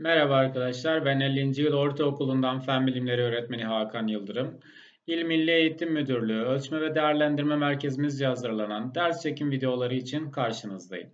Merhaba arkadaşlar, ben 50. Yıl Ortaokulu'ndan Fen Bilimleri Öğretmeni Hakan Yıldırım. İl Milli Eğitim Müdürlüğü Ölçme ve Değerlendirme Merkezimizce hazırlanan ders çekim videoları için karşınızdayım.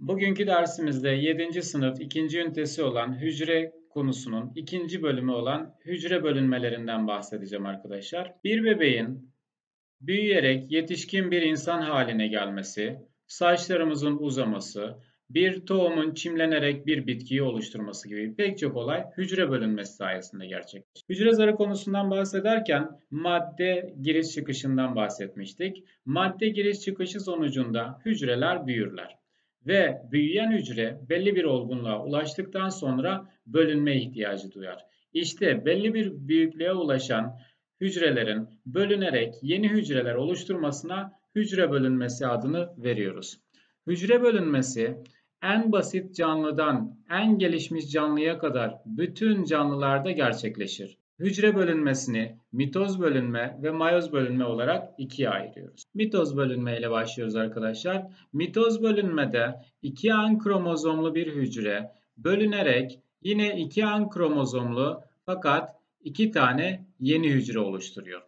Bugünkü dersimizde 7. sınıf 2. ünitesi olan hücre konusunun ikinci bölümü olan hücre bölünmelerinden bahsedeceğim arkadaşlar. Bir bebeğin büyüyerek yetişkin bir insan haline gelmesi, saçlarımızın uzaması, bir tohumun çimlenerek bir bitkiyi oluşturması gibi pek çok olay hücre bölünmesi sayesinde gerçekleşir. Hücre zarı konusundan bahsederken madde giriş çıkışından bahsetmiştik. Madde giriş çıkışı sonucunda hücreler büyürler. Ve büyüyen hücre belli bir olgunluğa ulaştıktan sonra bölünme ihtiyacı duyar. İşte belli bir büyüklüğe ulaşan hücrelerin bölünerek yeni hücreler oluşturmasına hücre bölünmesi adını veriyoruz. Hücre bölünmesi en basit canlıdan en gelişmiş canlıya kadar bütün canlılarda gerçekleşir. Hücre bölünmesini mitoz bölünme ve mayoz bölünme olarak ikiye ayırıyoruz. Mitoz bölünme ile başlıyoruz arkadaşlar. Mitoz bölünmede iki an kromozomlu bir hücre bölünerek yine iki an kromozomlu fakat iki tane yeni hücre oluşturuyor.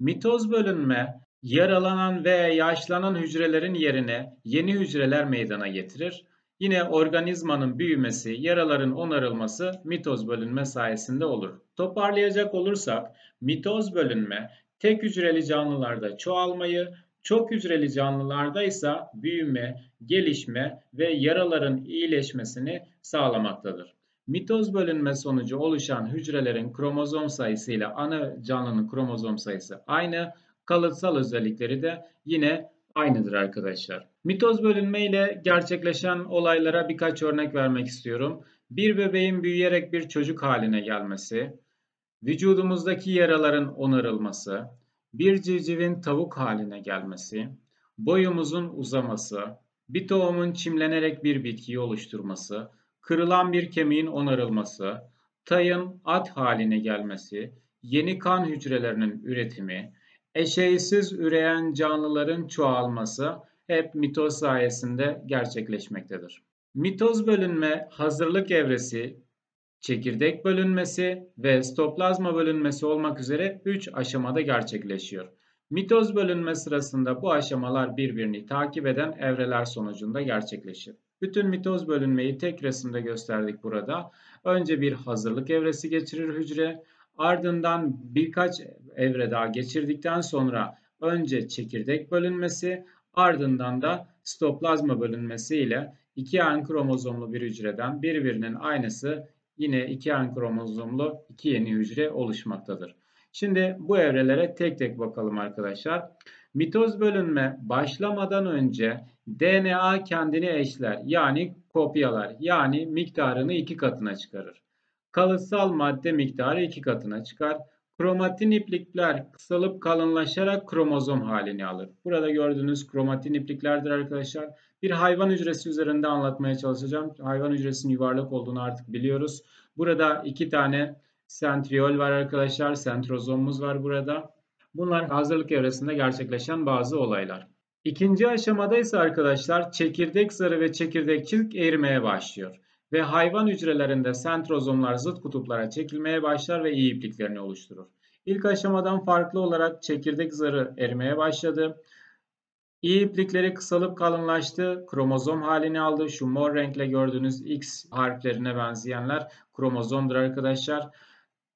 Mitoz bölünme yaralanan ve yaşlanan hücrelerin yerine yeni hücreler meydana getirir. Yine organizmanın büyümesi, yaraların onarılması mitoz bölünme sayesinde olur. Toparlayacak olursak mitoz bölünme tek hücreli canlılarda çoğalmayı, çok hücreli canlılarda ise büyüme, gelişme ve yaraların iyileşmesini sağlamaktadır. Mitoz bölünme sonucu oluşan hücrelerin kromozom sayısı ile ana canlının kromozom sayısı aynı, kalıtsal özellikleri de yine aynıdır arkadaşlar. Mitoz bölünme ile gerçekleşen olaylara birkaç örnek vermek istiyorum. Bir bebeğin büyüyerek bir çocuk haline gelmesi, vücudumuzdaki yaraların onarılması, bir civcivin tavuk haline gelmesi, boyumuzun uzaması, bir tohumun çimlenerek bir bitkiyi oluşturması, kırılan bir kemiğin onarılması, tayın at haline gelmesi, yeni kan hücrelerinin üretimi, eşeysiz üreyen canlıların çoğalması hep mitoz sayesinde gerçekleşmektedir. Mitoz bölünme hazırlık evresi, çekirdek bölünmesi ve stoplazma bölünmesi olmak üzere 3 aşamada gerçekleşiyor. Mitoz bölünme sırasında bu aşamalar birbirini takip eden evreler sonucunda gerçekleşir. Bütün mitoz bölünmeyi tek resimde gösterdik burada. Önce bir hazırlık evresi geçirir hücre. Ardından birkaç evre daha geçirdikten sonra önce çekirdek bölünmesi ardından da stoplazma bölünmesi ile iki en kromozomlu bir hücreden birbirinin aynısı yine iki en kromozomlu iki yeni hücre oluşmaktadır. Şimdi bu evrelere tek tek bakalım arkadaşlar. Mitoz bölünme başlamadan önce DNA kendini eşler yani kopyalar yani miktarını iki katına çıkarır. Kalıtsal madde miktarı iki katına çıkar. Kromatin iplikler kısalıp kalınlaşarak kromozom halini alır. Burada gördüğünüz kromatin ipliklerdir arkadaşlar. Bir hayvan hücresi üzerinde anlatmaya çalışacağım. Hayvan hücresinin yuvarlak olduğunu artık biliyoruz. Burada iki tane sentriol var arkadaşlar. Sentrozomumuz var burada. Bunlar hazırlık evresinde gerçekleşen bazı olaylar. İkinci aşamada ise arkadaşlar çekirdek zarı ve çekirdekçilik erimeye başlıyor ve hayvan hücrelerinde sentrozomlar zıt kutuplara çekilmeye başlar ve iyi ipliklerini oluşturur. İlk aşamadan farklı olarak çekirdek zarı erimeye başladı. İyi iplikleri kısalıp kalınlaştı, kromozom halini aldı. Şu mor renkle gördüğünüz X harflerine benzeyenler kromozomdur arkadaşlar.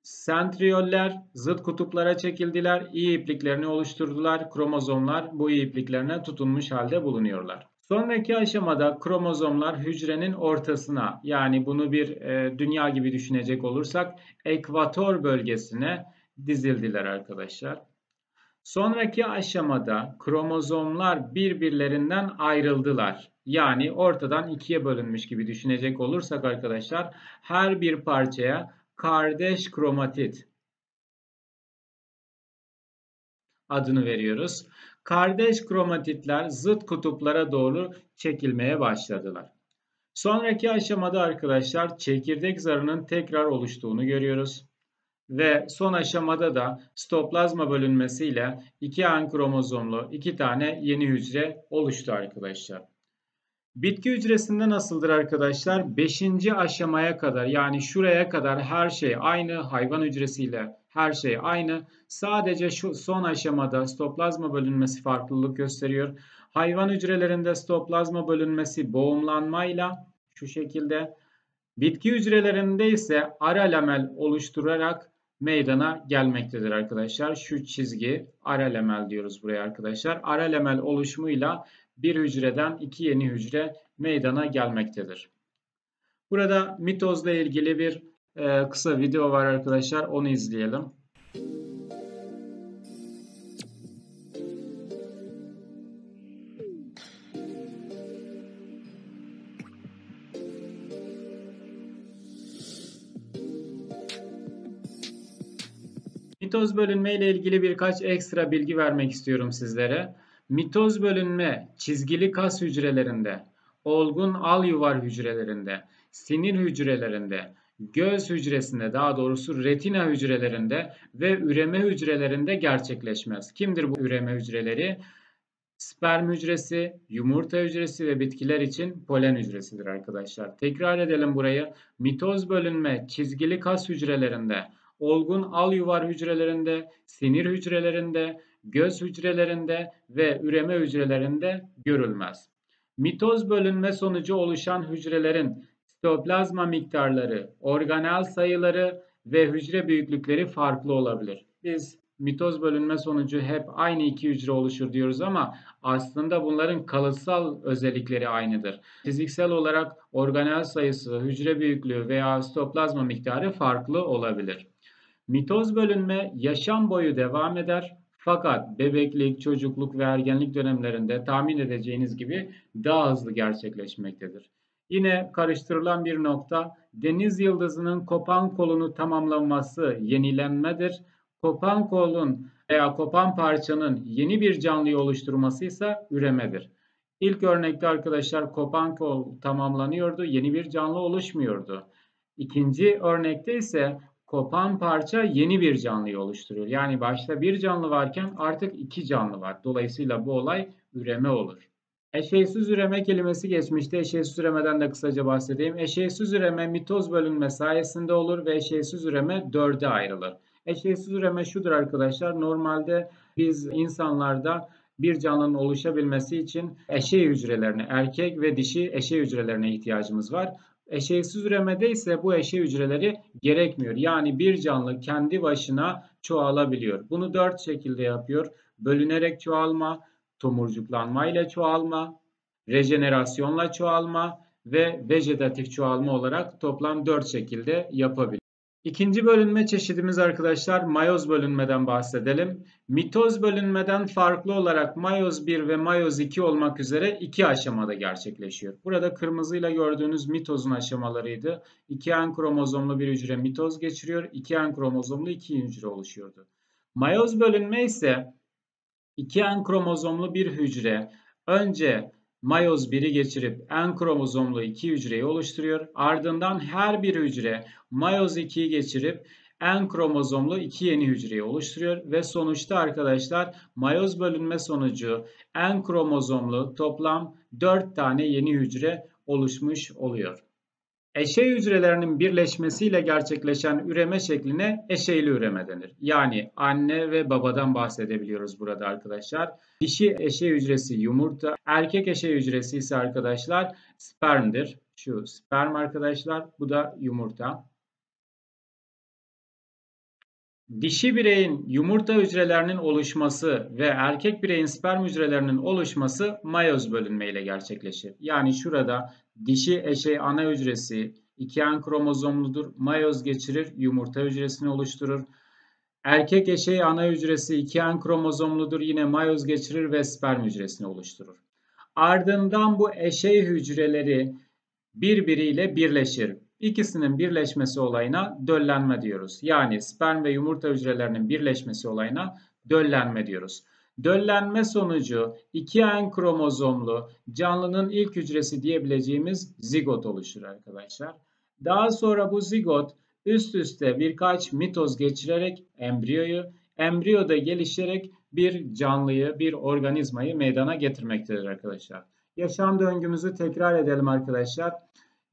Sentriyoller zıt kutuplara çekildiler, iyi ipliklerini oluşturdular. Kromozomlar bu iyi ipliklerine tutunmuş halde bulunuyorlar. Sonraki aşamada kromozomlar hücrenin ortasına yani bunu bir e, dünya gibi düşünecek olursak ekvator bölgesine dizildiler arkadaşlar. Sonraki aşamada kromozomlar birbirlerinden ayrıldılar. Yani ortadan ikiye bölünmüş gibi düşünecek olursak arkadaşlar her bir parçaya kardeş kromatit adını veriyoruz kardeş kromatitler zıt kutuplara doğru çekilmeye başladılar. Sonraki aşamada arkadaşlar çekirdek zarının tekrar oluştuğunu görüyoruz. Ve son aşamada da stoplazma bölünmesiyle iki en kromozomlu iki tane yeni hücre oluştu arkadaşlar. Bitki hücresinde nasıldır arkadaşlar? Beşinci aşamaya kadar yani şuraya kadar her şey aynı. Hayvan hücresiyle her şey aynı. Sadece şu son aşamada stoplazma bölünmesi farklılık gösteriyor. Hayvan hücrelerinde stoplazma bölünmesi boğumlanmayla şu şekilde. Bitki hücrelerinde ise ara lamel oluşturarak meydana gelmektedir arkadaşlar. Şu çizgi ara lamel diyoruz buraya arkadaşlar. Ara lamel oluşumuyla bir hücreden iki yeni hücre meydana gelmektedir. Burada mitozla ilgili bir e, kısa video var arkadaşlar. Onu izleyelim. Mitoz bölünme ile ilgili birkaç ekstra bilgi vermek istiyorum sizlere. Mitoz bölünme çizgili kas hücrelerinde, olgun al yuvar hücrelerinde, sinir hücrelerinde, göz hücresinde daha doğrusu retina hücrelerinde ve üreme hücrelerinde gerçekleşmez. Kimdir bu üreme hücreleri? Sperm hücresi, yumurta hücresi ve bitkiler için polen hücresidir arkadaşlar. Tekrar edelim burayı. Mitoz bölünme çizgili kas hücrelerinde, olgun al yuvar hücrelerinde, sinir hücrelerinde, göz hücrelerinde ve üreme hücrelerinde görülmez. Mitoz bölünme sonucu oluşan hücrelerin sitoplazma miktarları, organel sayıları ve hücre büyüklükleri farklı olabilir. Biz mitoz bölünme sonucu hep aynı iki hücre oluşur diyoruz ama aslında bunların kalıtsal özellikleri aynıdır. Fiziksel olarak organel sayısı, hücre büyüklüğü veya sitoplazma miktarı farklı olabilir. Mitoz bölünme yaşam boyu devam eder fakat bebeklik, çocukluk ve ergenlik dönemlerinde tahmin edeceğiniz gibi daha hızlı gerçekleşmektedir. Yine karıştırılan bir nokta deniz yıldızının kopan kolunu tamamlanması yenilenmedir. Kopan kolun veya kopan parçanın yeni bir canlıyı oluşturması ise üremedir. İlk örnekte arkadaşlar kopan kol tamamlanıyordu, yeni bir canlı oluşmuyordu. İkinci örnekte ise kopan parça yeni bir canlıyı oluşturuyor. Yani başta bir canlı varken artık iki canlı var. Dolayısıyla bu olay üreme olur. Eşeysiz üreme kelimesi geçmişte. Eşeysiz üremeden de kısaca bahsedeyim. Eşeysiz üreme mitoz bölünme sayesinde olur ve eşeysiz üreme dörde ayrılır. Eşeysiz üreme şudur arkadaşlar. Normalde biz insanlarda bir canlının oluşabilmesi için eşey hücrelerine, erkek ve dişi eşey hücrelerine ihtiyacımız var. Eşeysiz üremede ise bu eşey hücreleri gerekmiyor. Yani bir canlı kendi başına çoğalabiliyor. Bunu dört şekilde yapıyor. Bölünerek çoğalma, tomurcuklanma ile çoğalma, rejenerasyonla çoğalma ve vejetatif çoğalma olarak toplam dört şekilde yapabilir. İkinci bölünme çeşidimiz arkadaşlar mayoz bölünmeden bahsedelim. Mitoz bölünmeden farklı olarak mayoz 1 ve mayoz 2 olmak üzere iki aşamada gerçekleşiyor. Burada kırmızıyla gördüğünüz mitozun aşamalarıydı. 2N kromozomlu bir hücre mitoz geçiriyor. 2N kromozomlu iki hücre oluşuyordu. Mayoz bölünme ise 2N kromozomlu bir hücre önce mayoz 1'i geçirip N kromozomlu 2 hücreyi oluşturuyor. Ardından her bir hücre mayoz 2'yi geçirip N kromozomlu 2 yeni hücreyi oluşturuyor ve sonuçta arkadaşlar mayoz bölünme sonucu N kromozomlu toplam 4 tane yeni hücre oluşmuş oluyor. Eşey hücrelerinin birleşmesiyle gerçekleşen üreme şekline eşeyli üreme denir. Yani anne ve babadan bahsedebiliyoruz burada arkadaşlar. Dişi eşey hücresi yumurta, erkek eşey hücresi ise arkadaşlar spermdir. Şu sperm arkadaşlar, bu da yumurta. Dişi bireyin yumurta hücrelerinin oluşması ve erkek bireyin sperm hücrelerinin oluşması mayoz bölünme ile gerçekleşir. Yani şurada dişi eşey ana hücresi 2N kromozomludur. Mayoz geçirir, yumurta hücresini oluşturur. Erkek eşey ana hücresi 2N kromozomludur. Yine mayoz geçirir ve sperm hücresini oluşturur. Ardından bu eşey hücreleri birbiriyle birleşir. İkisinin birleşmesi olayına döllenme diyoruz. Yani sperm ve yumurta hücrelerinin birleşmesi olayına döllenme diyoruz. Döllenme sonucu 2N kromozomlu canlının ilk hücresi diyebileceğimiz zigot oluşur arkadaşlar. Daha sonra bu zigot üst üste birkaç mitoz geçirerek embriyoyu, embriyoda gelişerek bir canlıyı, bir organizmayı meydana getirmektedir arkadaşlar. Yaşam döngümüzü tekrar edelim arkadaşlar.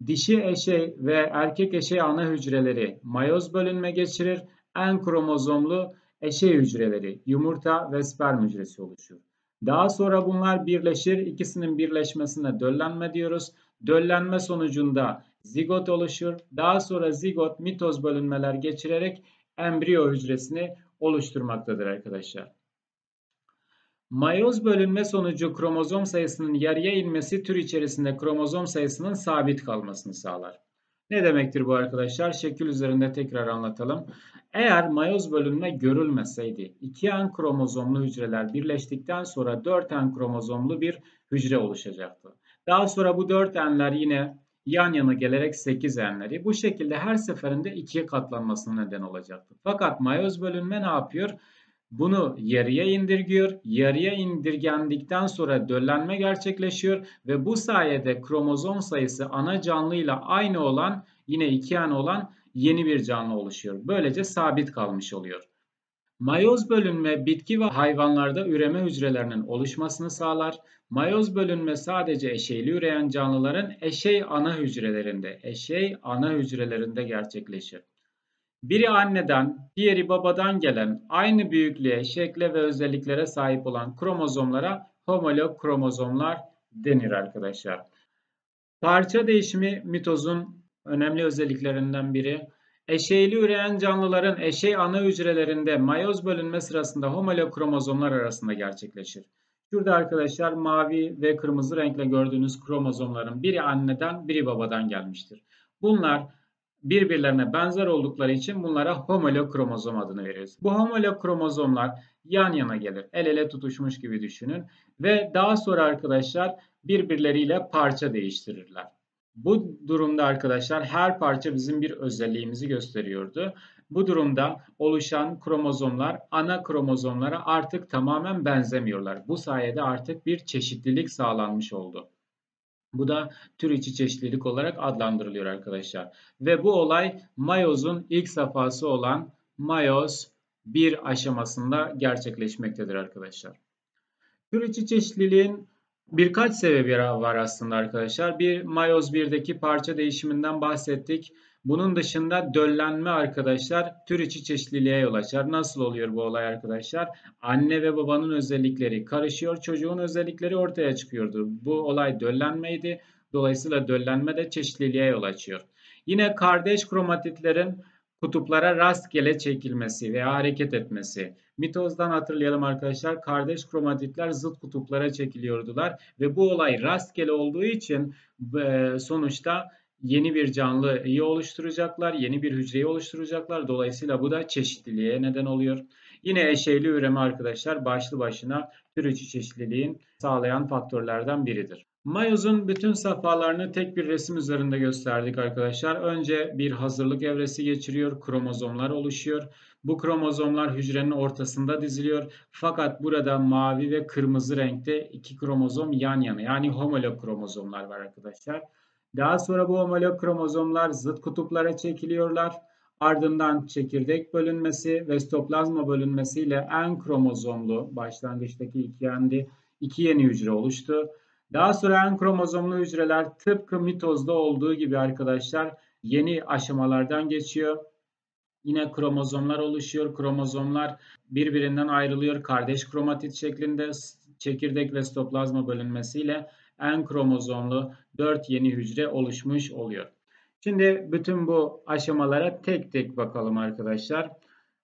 Dişi eşey ve erkek eşey ana hücreleri mayoz bölünme geçirir. En kromozomlu eşey hücreleri yumurta ve sperm hücresi oluşur. Daha sonra bunlar birleşir. İkisinin birleşmesine döllenme diyoruz. Döllenme sonucunda zigot oluşur. Daha sonra zigot mitoz bölünmeler geçirerek embriyo hücresini oluşturmaktadır arkadaşlar. Mayoz bölünme sonucu kromozom sayısının yarıya inmesi tür içerisinde kromozom sayısının sabit kalmasını sağlar. Ne demektir bu arkadaşlar? Şekil üzerinde tekrar anlatalım. Eğer mayoz bölünme görülmeseydi 2N kromozomlu hücreler birleştikten sonra 4N kromozomlu bir hücre oluşacaktı. Daha sonra bu 4N'ler yine yan yana gelerek 8N'leri bu şekilde her seferinde ikiye katlanmasına neden olacaktı. Fakat mayoz bölünme ne yapıyor? Bunu yarıya indirgiyor. Yarıya indirgendikten sonra döllenme gerçekleşiyor ve bu sayede kromozom sayısı ana canlıyla aynı olan yine iki yan olan yeni bir canlı oluşuyor. Böylece sabit kalmış oluyor. Mayoz bölünme bitki ve hayvanlarda üreme hücrelerinin oluşmasını sağlar. Mayoz bölünme sadece eşeyli üreyen canlıların eşey ana hücrelerinde, eşey ana hücrelerinde gerçekleşir. Biri anneden, diğeri babadan gelen aynı büyüklüğe, şekle ve özelliklere sahip olan kromozomlara homolog kromozomlar denir arkadaşlar. Parça değişimi mitozun önemli özelliklerinden biri. Eşeyli üreyen canlıların eşey ana hücrelerinde mayoz bölünme sırasında homolog kromozomlar arasında gerçekleşir. Şurada arkadaşlar mavi ve kırmızı renkle gördüğünüz kromozomların biri anneden biri babadan gelmiştir. Bunlar birbirlerine benzer oldukları için bunlara homolog kromozom adını veriyoruz. Bu homolog kromozomlar yan yana gelir. El ele tutuşmuş gibi düşünün. Ve daha sonra arkadaşlar birbirleriyle parça değiştirirler. Bu durumda arkadaşlar her parça bizim bir özelliğimizi gösteriyordu. Bu durumda oluşan kromozomlar ana kromozomlara artık tamamen benzemiyorlar. Bu sayede artık bir çeşitlilik sağlanmış oldu. Bu da tür içi çeşitlilik olarak adlandırılıyor arkadaşlar. Ve bu olay mayozun ilk safhası olan mayoz 1 aşamasında gerçekleşmektedir arkadaşlar. Tür içi çeşitliliğin birkaç sebebi var aslında arkadaşlar. Bir mayoz 1'deki parça değişiminden bahsettik. Bunun dışında döllenme arkadaşlar tür içi çeşitliliğe yol açar. Nasıl oluyor bu olay arkadaşlar? Anne ve babanın özellikleri karışıyor, çocuğun özellikleri ortaya çıkıyordu. Bu olay döllenmeydi. Dolayısıyla döllenme de çeşitliliğe yol açıyor. Yine kardeş kromatitlerin kutuplara rastgele çekilmesi veya hareket etmesi. Mitozdan hatırlayalım arkadaşlar. Kardeş kromatitler zıt kutuplara çekiliyordular ve bu olay rastgele olduğu için sonuçta yeni bir canlıyı oluşturacaklar, yeni bir hücreyi oluşturacaklar. Dolayısıyla bu da çeşitliliğe neden oluyor. Yine eşeyli üreme arkadaşlar başlı başına tür içi çeşitliliğin sağlayan faktörlerden biridir. Mayozun bütün safhalarını tek bir resim üzerinde gösterdik arkadaşlar. Önce bir hazırlık evresi geçiriyor, kromozomlar oluşuyor. Bu kromozomlar hücrenin ortasında diziliyor. Fakat burada mavi ve kırmızı renkte iki kromozom yan yana yani homolog kromozomlar var arkadaşlar. Daha sonra bu homolog kromozomlar zıt kutuplara çekiliyorlar. Ardından çekirdek bölünmesi ve stoplazma bölünmesiyle en kromozomlu başlangıçtaki iki yendi, iki yeni hücre oluştu. Daha sonra en kromozomlu hücreler tıpkı mitozda olduğu gibi arkadaşlar yeni aşamalardan geçiyor. Yine kromozomlar oluşuyor. Kromozomlar birbirinden ayrılıyor. Kardeş kromatit şeklinde çekirdek ve stoplazma bölünmesiyle en kromozomlu 4 yeni hücre oluşmuş oluyor. Şimdi bütün bu aşamalara tek tek bakalım arkadaşlar.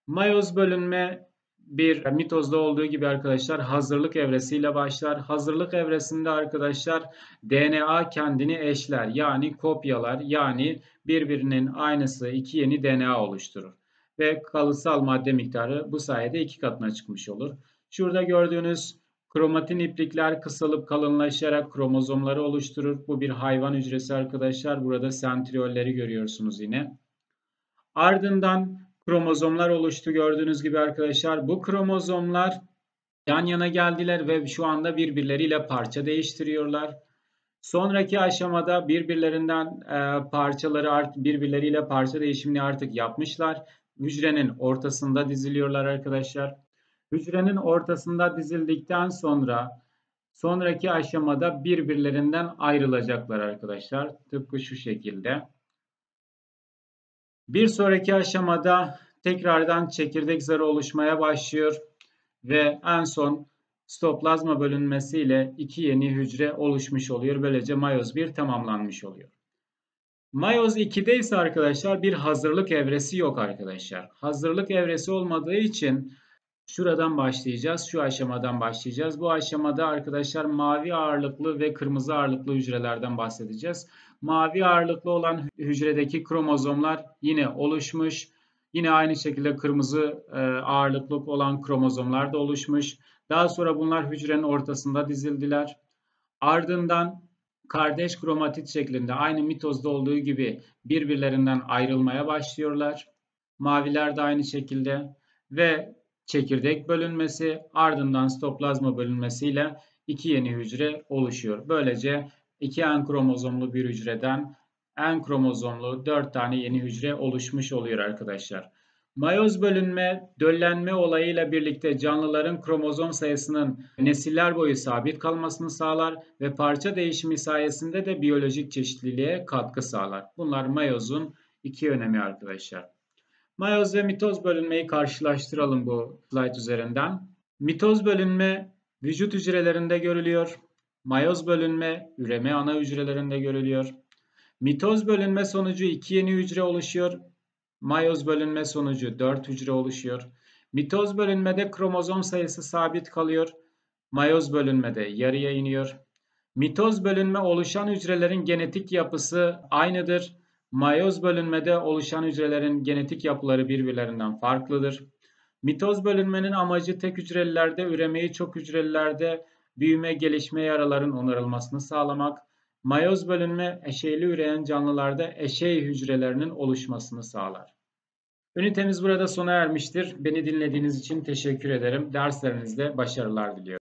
Mayoz bölünme bir mitozda olduğu gibi arkadaşlar hazırlık evresiyle başlar. Hazırlık evresinde arkadaşlar DNA kendini eşler yani kopyalar yani birbirinin aynısı iki yeni DNA oluşturur. Ve kalıtsal madde miktarı bu sayede iki katına çıkmış olur. Şurada gördüğünüz Kromatin iplikler kısalıp kalınlaşarak kromozomları oluşturur. Bu bir hayvan hücresi arkadaşlar. Burada sentriolleri görüyorsunuz yine. Ardından kromozomlar oluştu gördüğünüz gibi arkadaşlar. Bu kromozomlar yan yana geldiler ve şu anda birbirleriyle parça değiştiriyorlar. Sonraki aşamada birbirlerinden e, parçaları birbirleriyle parça değişimini artık yapmışlar. Hücrenin ortasında diziliyorlar arkadaşlar. Hücrenin ortasında dizildikten sonra sonraki aşamada birbirlerinden ayrılacaklar arkadaşlar. Tıpkı şu şekilde. Bir sonraki aşamada tekrardan çekirdek zarı oluşmaya başlıyor ve en son stoplazma bölünmesiyle iki yeni hücre oluşmuş oluyor. Böylece mayoz 1 tamamlanmış oluyor. Mayoz 2'de ise arkadaşlar bir hazırlık evresi yok arkadaşlar. Hazırlık evresi olmadığı için şuradan başlayacağız. Şu aşamadan başlayacağız. Bu aşamada arkadaşlar mavi ağırlıklı ve kırmızı ağırlıklı hücrelerden bahsedeceğiz. Mavi ağırlıklı olan hücredeki kromozomlar yine oluşmuş. Yine aynı şekilde kırmızı e, ağırlıklı olan kromozomlar da oluşmuş. Daha sonra bunlar hücrenin ortasında dizildiler. Ardından kardeş kromatit şeklinde aynı mitozda olduğu gibi birbirlerinden ayrılmaya başlıyorlar. Maviler de aynı şekilde ve çekirdek bölünmesi ardından stoplazma bölünmesiyle iki yeni hücre oluşuyor. Böylece iki en kromozomlu bir hücreden en kromozomlu 4 tane yeni hücre oluşmuş oluyor arkadaşlar. Mayoz bölünme, döllenme olayıyla birlikte canlıların kromozom sayısının nesiller boyu sabit kalmasını sağlar ve parça değişimi sayesinde de biyolojik çeşitliliğe katkı sağlar. Bunlar mayozun iki önemi arkadaşlar. Mayoz ve mitoz bölünmeyi karşılaştıralım bu slide üzerinden. Mitoz bölünme vücut hücrelerinde görülüyor. Mayoz bölünme üreme ana hücrelerinde görülüyor. Mitoz bölünme sonucu iki yeni hücre oluşuyor. Mayoz bölünme sonucu 4 hücre oluşuyor. Mitoz bölünmede kromozom sayısı sabit kalıyor. Mayoz bölünmede yarıya iniyor. Mitoz bölünme oluşan hücrelerin genetik yapısı aynıdır. Mayoz bölünmede oluşan hücrelerin genetik yapıları birbirlerinden farklıdır. Mitoz bölünmenin amacı tek hücrelilerde üremeyi çok hücrelilerde büyüme gelişme yaraların onarılmasını sağlamak. Mayoz bölünme eşeyli üreyen canlılarda eşey hücrelerinin oluşmasını sağlar. Ünitemiz burada sona ermiştir. Beni dinlediğiniz için teşekkür ederim. Derslerinizde başarılar diliyorum.